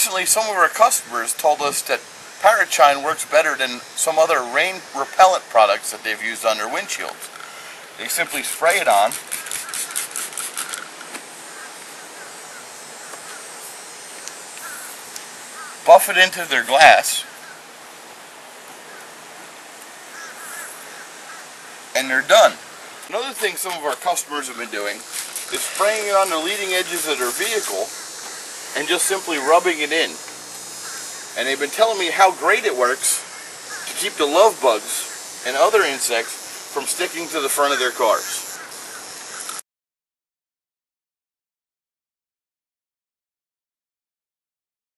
recently some of our customers told us that Parrot Shine works better than some other rain repellent products that they've used on their windshields. They simply spray it on. Buff it into their glass. And they're done. Another thing some of our customers have been doing is spraying it on the leading edges of their vehicle and just simply rubbing it in. And they've been telling me how great it works to keep the love bugs and other insects from sticking to the front of their cars.